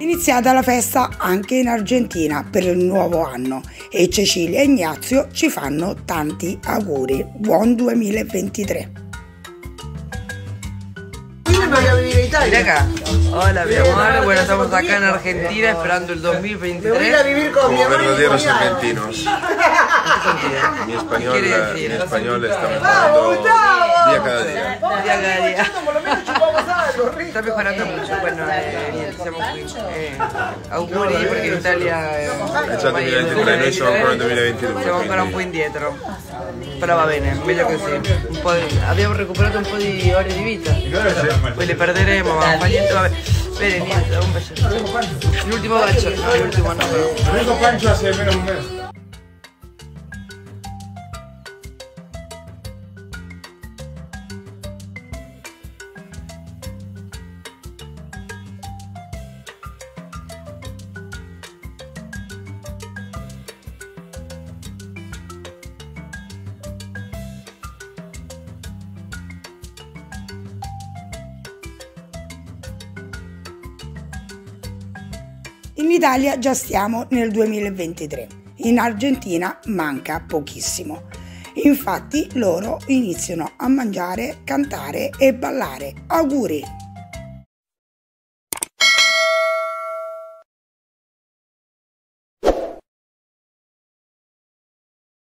Iniziata la festa anche in Argentina per il nuovo anno e Cecilia e Ignazio ci fanno tanti auguri. Buon 2023! Mira acá. Hola, mi amor. Bueno, estamos acá en Argentina esperando el 2023. vivir con Como verdaderos argentinos. Mi español, mi español está mejorando día cada día. Día cada día. Está mejorando mucho. Bueno, eh, siamo qui. Eh, auguri perché in Italia eh, Già 2023, noi siamo ancora nel 2022. Siamo ancora un po' indietro. Però va bene, meglio così. Un po' di- abbiamo recuperato un po' di ore di vita. Poi le perderemo, ma fa niente, vabbè. Bene, niente, un bacio. L'ultimo bacio, no, l'ultimo no, hace menos un mes. In Italia già stiamo nel 2023, in Argentina manca pochissimo. Infatti loro iniziano a mangiare, cantare e ballare. Auguri!